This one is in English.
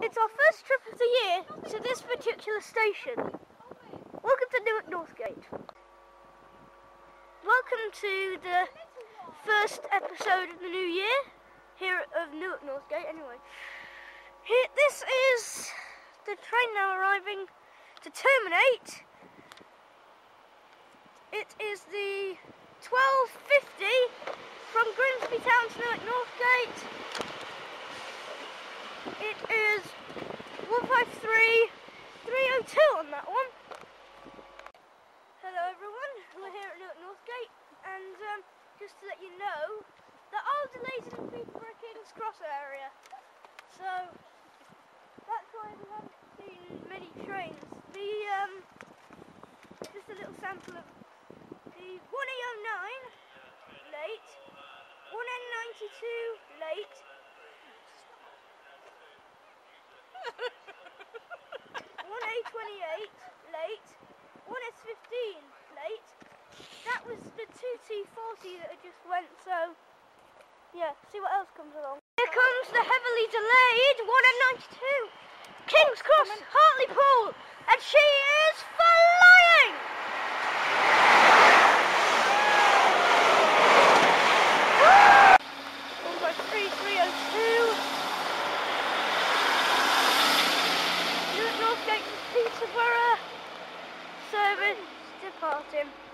It's our first trip of the year to this particular station. Welcome to Newark Northgate. Welcome to the first episode of the new year here of Newark Northgate. Anyway, here, this is the train now arriving to terminate. It is the 12.50 from Grimsby Town to Newark Northgate. It is 153 302 on that one. Hello everyone, we're here at Newark Northgate and um, just to let you know, there are delays in the Peterborough King's Cross area. So that's why we haven't seen many trains. The um, just a little sample of the 1809 40 that just went, so yeah, see what else comes along. Here comes the heavily delayed 1 and 92. King's Cross, Hartlepool, and she is flying! Oh, Peterborough service departing.